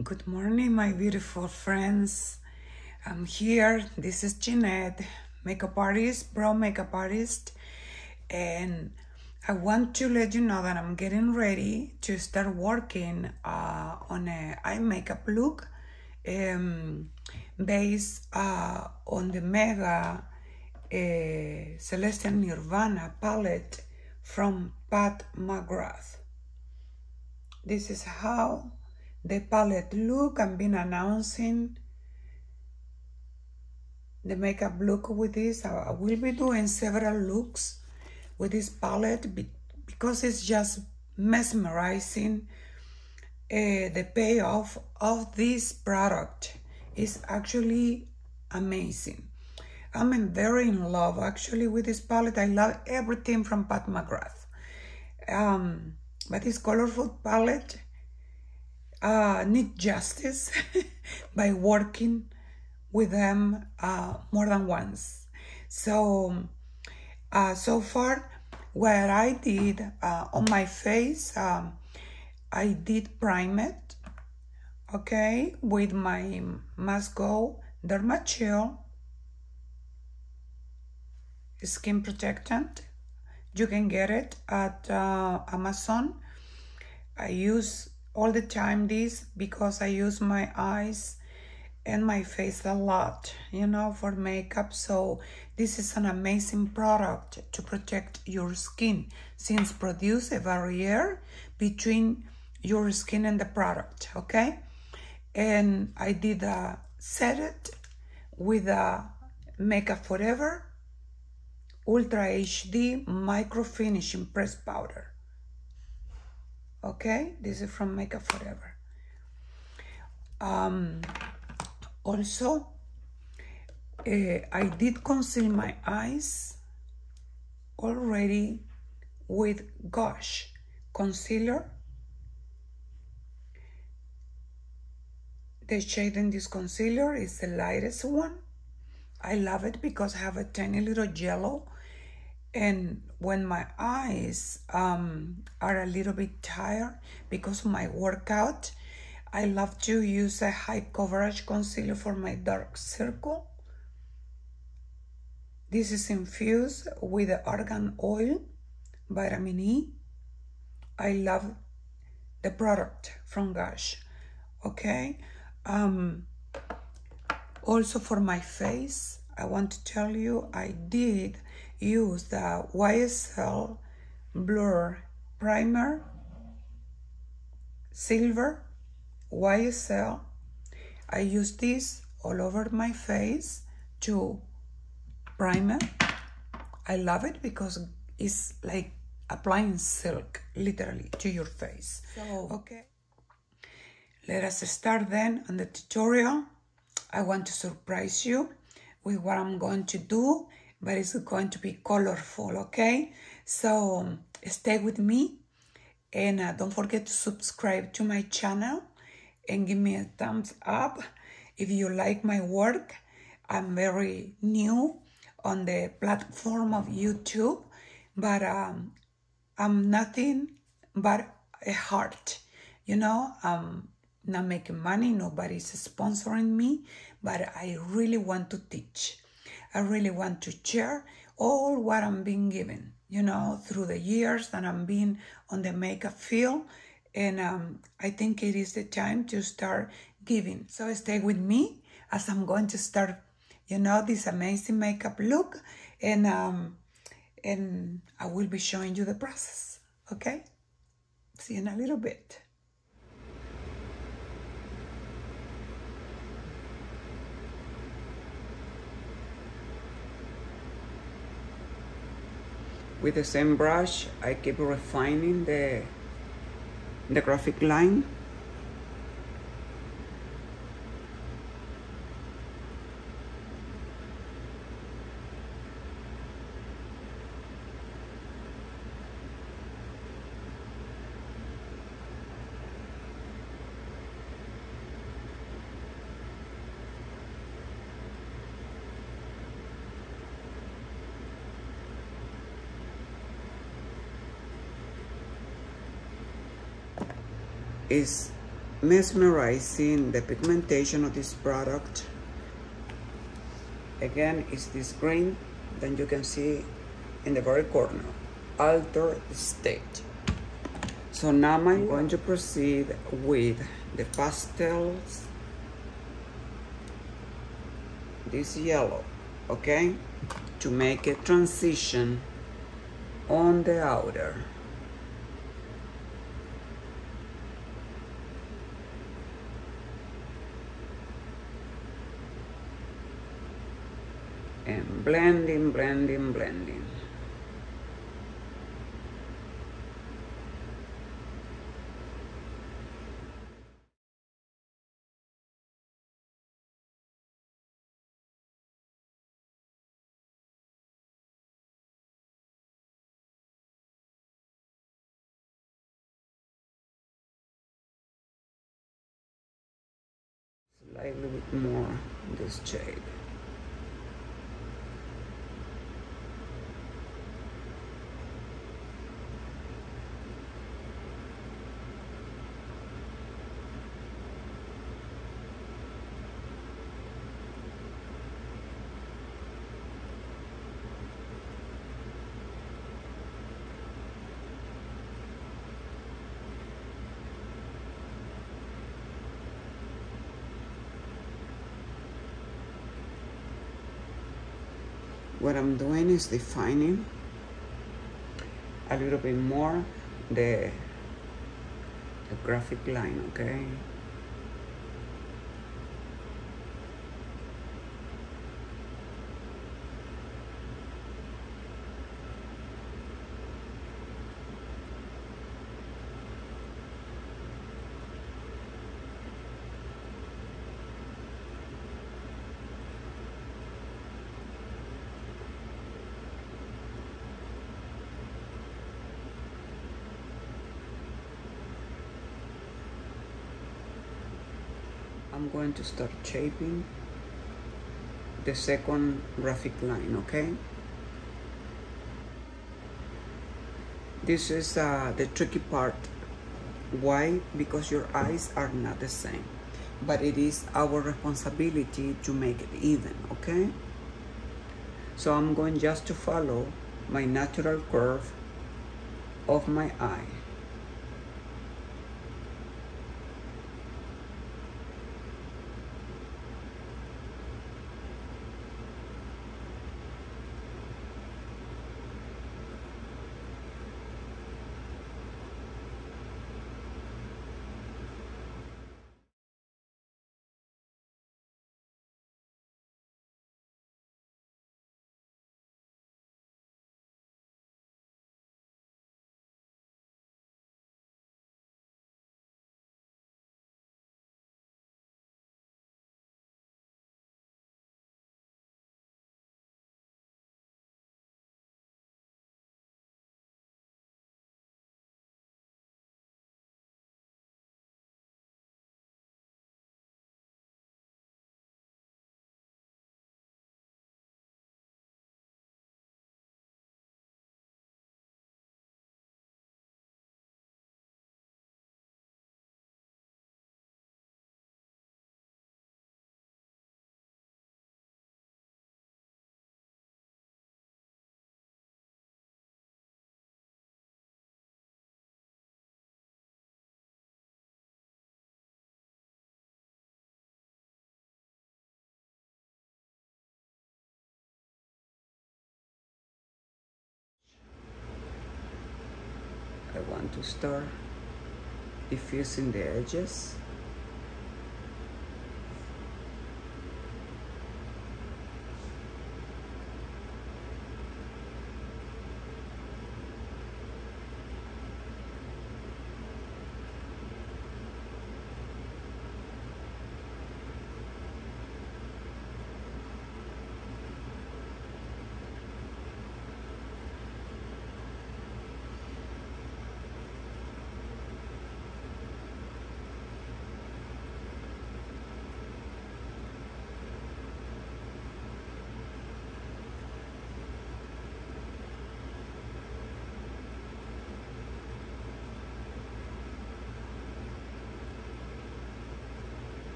Good morning, my beautiful friends. I'm here. This is Jeanette, makeup artist, pro makeup artist, and I want to let you know that I'm getting ready to start working uh, on a eye makeup look um, based uh, on the Mega uh, Celestial Nirvana palette from Pat McGrath. This is how the palette look. I've been announcing the makeup look with this. I will be doing several looks with this palette because it's just mesmerizing. Uh, the payoff of this product is actually amazing. I'm very in love actually with this palette. I love everything from Pat McGrath. Um, but this colorful palette uh, need justice by working with them uh, more than once. So, uh, so far, what I did uh, on my face, um, I did prime it, okay, with my Must Go Derma Skin Protectant. You can get it at uh, Amazon. I use all the time this because I use my eyes and my face a lot, you know, for makeup. So this is an amazing product to protect your skin since produce a barrier between your skin and the product, okay? And I did a set it with a Makeup Forever Ultra HD Micro Finishing Press Powder okay? This is from makeup forever. Um, also uh, i did conceal my eyes already with Gosh concealer. The shade in this concealer is the lightest one. I love it because i have a tiny little yellow and when my eyes um, are a little bit tired because of my workout, I love to use a high coverage concealer for my dark circle. This is infused with the argan oil, vitamin E. I love the product from Gosh, okay? Um, also for my face, I want to tell you I did use the YSL Blur Primer Silver YSL. I use this all over my face to primer. I love it because it's like applying silk literally to your face. So, okay. Let us start then on the tutorial. I want to surprise you with what I'm going to do but it's going to be colorful, okay? So um, stay with me and uh, don't forget to subscribe to my channel and give me a thumbs up if you like my work. I'm very new on the platform of YouTube, but um, I'm nothing but a heart. You know, I'm not making money, nobody's sponsoring me, but I really want to teach. I really want to share all what I'm being given, you know, through the years that I'm being on the makeup field. And um, I think it is the time to start giving. So stay with me as I'm going to start, you know, this amazing makeup look. And, um, and I will be showing you the process, okay? See you in a little bit. With the same brush I keep refining the the graphic line is mesmerizing the pigmentation of this product. Again is this green then you can see in the very corner alter state. So now I'm going to proceed with the pastels. This yellow okay? To make a transition on the outer and blending blending blending. Slightly bit more this shade what I'm doing is defining a little bit more the, the graphic line, okay? I'm going to start shaping the second graphic line, okay? This is uh, the tricky part. Why? Because your eyes are not the same. But it is our responsibility to make it even, okay? So I'm going just to follow my natural curve of my eye. I want to start diffusing the edges.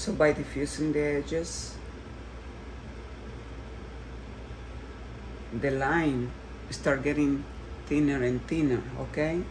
So by diffusing the edges, the line start getting thinner and thinner, okay?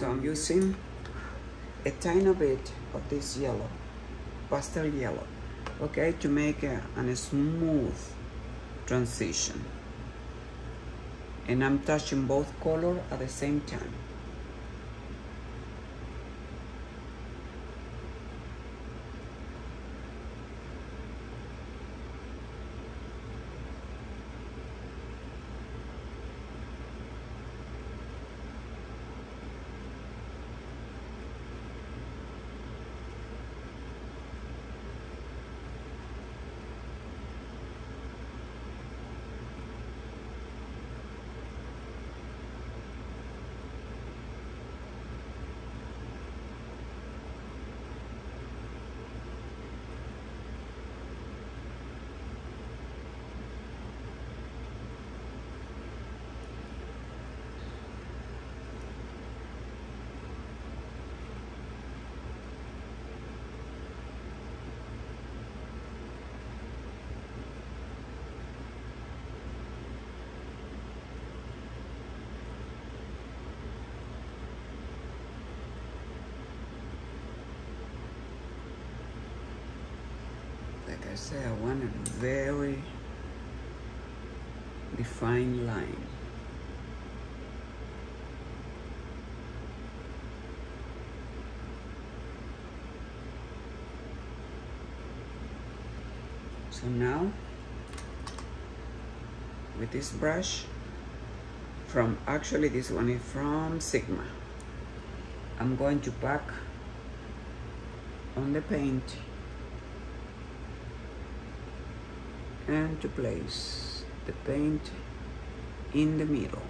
So I'm using a tiny bit of this yellow, pastel yellow, okay, to make a, a smooth transition. And I'm touching both color at the same time. Say, I want a very defined line. So now, with this brush, from actually this one is from Sigma, I'm going to pack on the paint and to place the paint in the middle.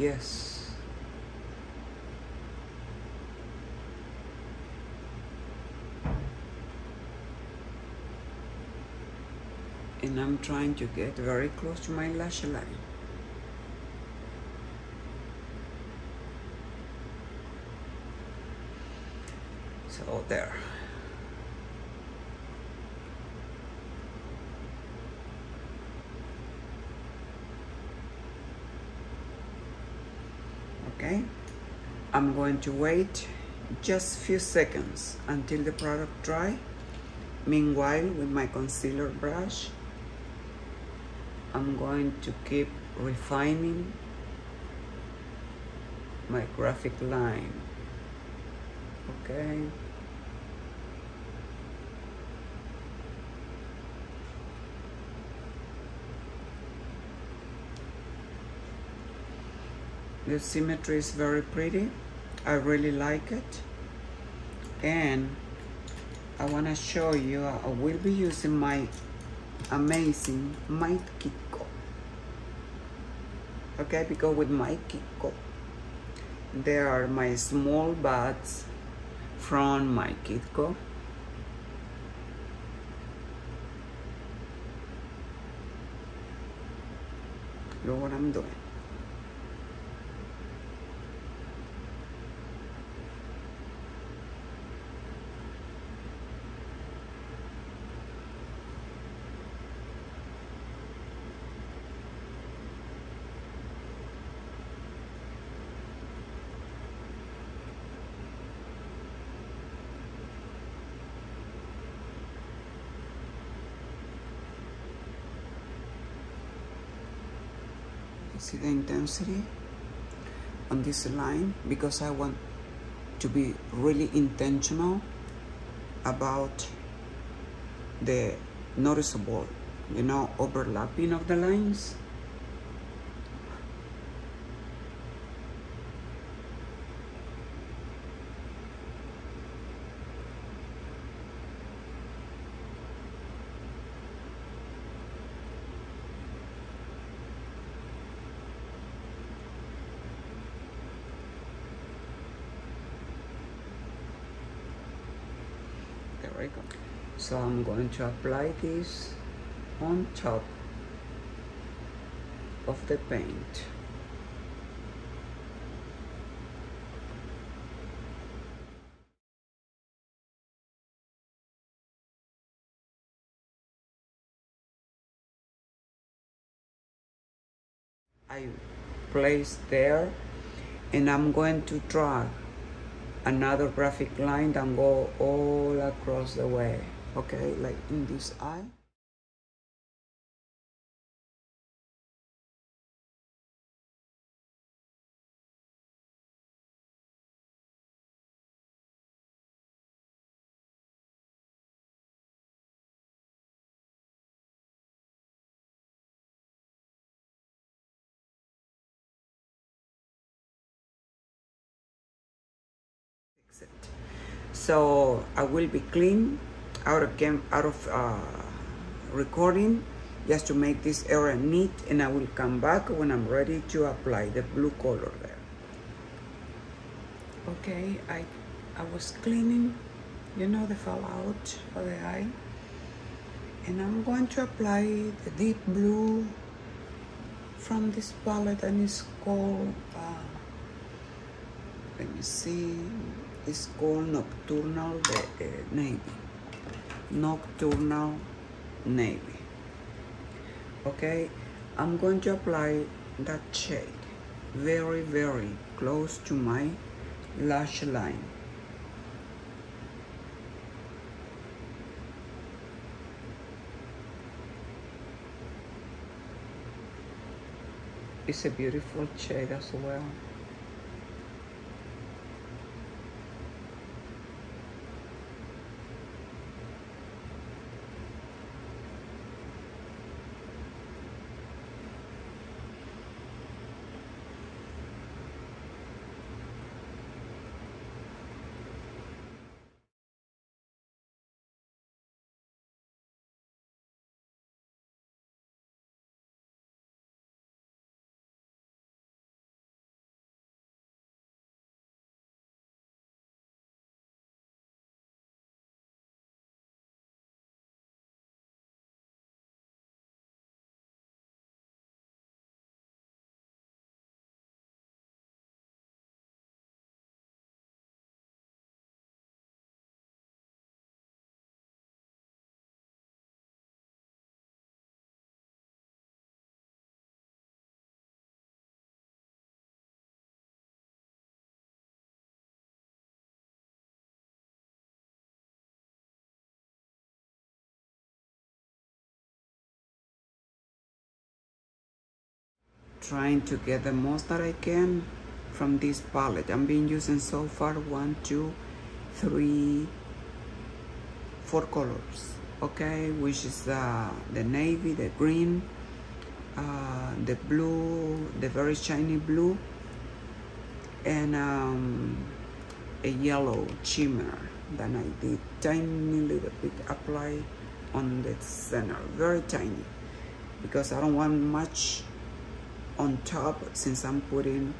Yes. And I'm trying to get very close to my lash line. So there. okay I'm going to wait just few seconds until the product dry. Meanwhile with my concealer brush I'm going to keep refining my graphic line okay? The symmetry is very pretty I really like it and I want to show you I will be using my amazing Might Kiko okay because with my Kiko there are my small buds from my Kitco. Look what I'm doing. See the intensity on this line because I want to be really intentional about the noticeable you know overlapping of the lines so I'm going to apply this on top of the paint. I place there and I'm going to drag another graphic line and go all across the way okay? Like in this eye so I will be clean out of out of uh, recording just to make this area neat and I will come back when I'm ready to apply the blue color there. Okay I I was cleaning you know the fallout of the eye and I'm going to apply the deep blue from this palette and it's called uh, let me see it's called Nocturnal uh, Navy. Nocturnal Navy. Okay, I'm going to apply that shade very, very close to my lash line. It's a beautiful shade as well. Trying to get the most that I can from this palette. I'm been using so far one, two, three, four colors, okay? Which is uh, the navy, the green, uh, the blue, the very shiny blue, and um, a yellow shimmer that I did tiny little bit apply on the center, very tiny, because I don't want much on top since I'm putting,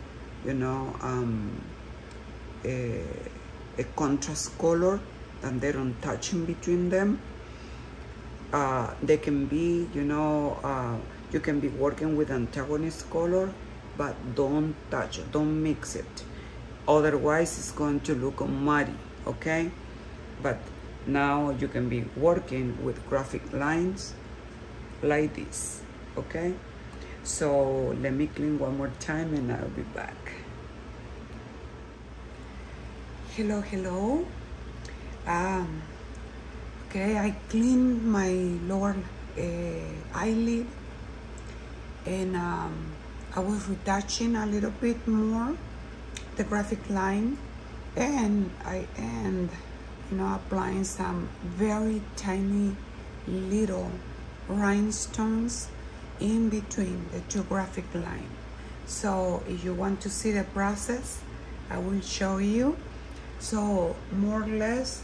you know, um, a, a contrast color and they don't touch in between them. Uh, they can be, you know, uh, you can be working with antagonist color, but don't touch it, don't mix it. Otherwise, it's going to look muddy, okay? But now you can be working with graphic lines like this, okay? So let me clean one more time and I'll be back. Hello, hello. Um, okay, I cleaned my lower uh, eyelid and um, I was retouching a little bit more the graphic line and I end you know applying some very tiny little rhinestones in between the two graphic line so if you want to see the process I will show you so more or less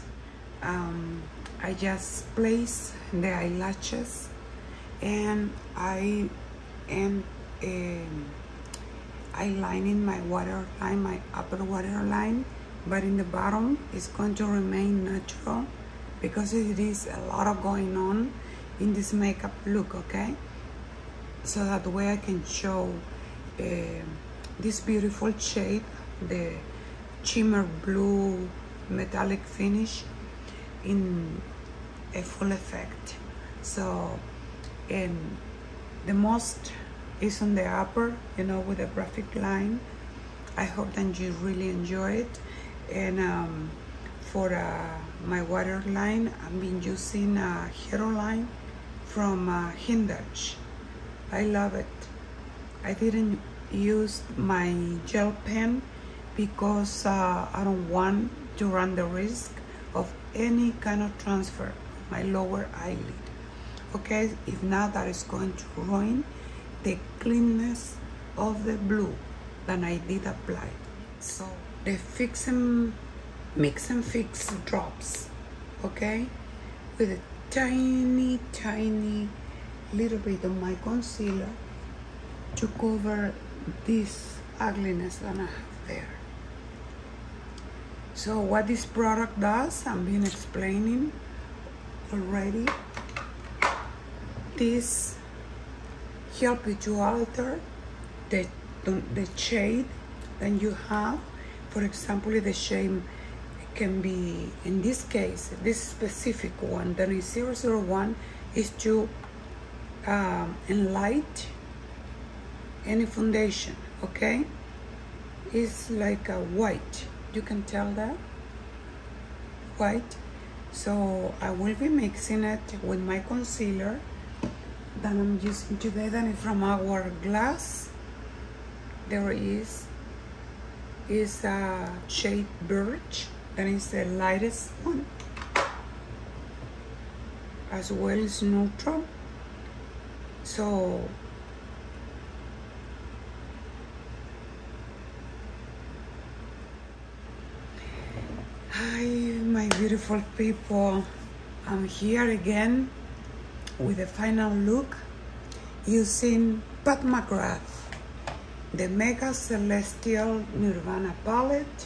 um, I just place the eyelashes and I am um, eyelining my waterline, my upper waterline, but in the bottom it's going to remain natural because it is a lot of going on in this makeup look, okay? So that way I can show uh, this beautiful shade, the shimmer blue metallic finish in a full effect. So, and the most is on the upper, you know, with a graphic line. I hope that you really enjoy it. And um, for uh, my waterline, I've been using a hero line from uh, Hindash. I love it. I didn't use my gel pen because uh, I don't want to run the risk of any kind of transfer my lower eyelid. Okay, if not, that is going to ruin the cleanness of the blue that I did apply. So the fix and mix and fix drops, okay, with a tiny, tiny little bit of my concealer to cover this ugliness that I have there. So what this product does, I've been explaining already. This help you to alter the, the shade that you have. For example, the shade can be, in this case, this specific one, that is 001, is to um, enlight any foundation, okay? It's like a white, you can tell that, white. So I will be mixing it with my concealer that I'm using today. That is from our Hourglass there is is a shade birch. That is the lightest one. As well as neutral so hi my beautiful people I'm here again with the final look using Pat McGrath, the Mega Celestial Nirvana palette.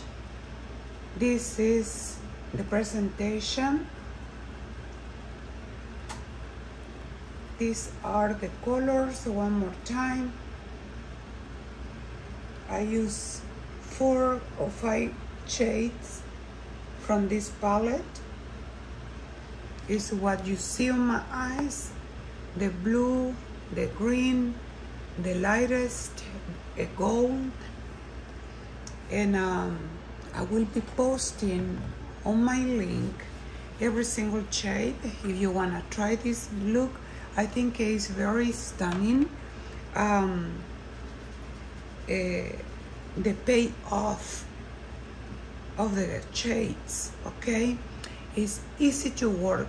This is the presentation. These are the colors one more time. I use four or five shades from this palette. Is what you see on my eyes the blue the green the lightest a gold. And um, I will be posting on my link every single shade if you want to try this look I think it's very stunning um, uh, the payoff of the shades okay it's easy to work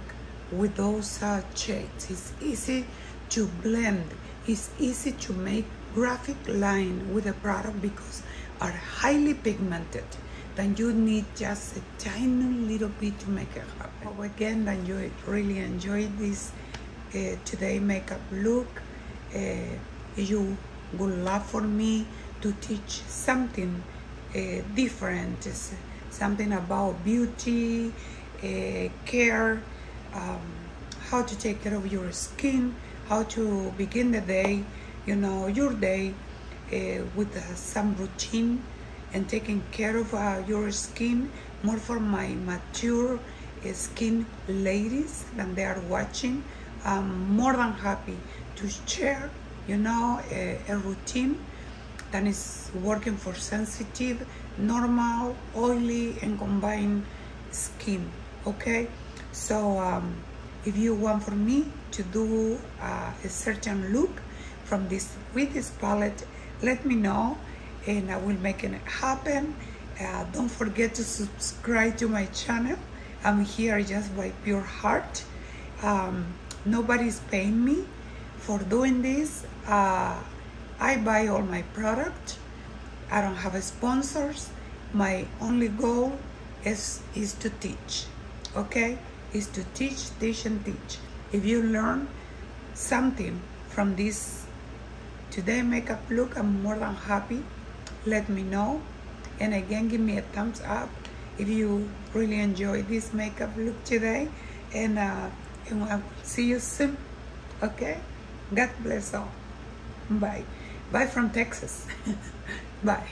with those uh, shades. It's easy to blend. It's easy to make graphic line with a product because are highly pigmented. Then you need just a tiny little bit to make it happen. So again, then you really enjoy this uh, today makeup look. Uh, you would love for me to teach something uh, different something about beauty, uh, care, um, how to take care of your skin, how to begin the day, you know, your day with uh, some routine and taking care of uh, your skin more for my mature uh, skin ladies than they are watching. I'm more than happy to share, you know, a, a routine that is working for sensitive, normal, oily, and combined skin. Okay, so um, if you want for me to do uh, a certain look from this with this palette, let me know, and I will make it happen. Uh, don't forget to subscribe to my channel. I'm here just by pure heart. Um, nobody's paying me for doing this. Uh, I buy all my product. I don't have sponsors. My only goal is is to teach. Okay, is to teach, teach, and teach. If you learn something from this today makeup look, I'm more than happy. Let me know, and again, give me a thumbs up if you really enjoy this makeup look today. And uh, and I'll see you soon. Okay, God bless all. Bye. Bye from Texas. Bye.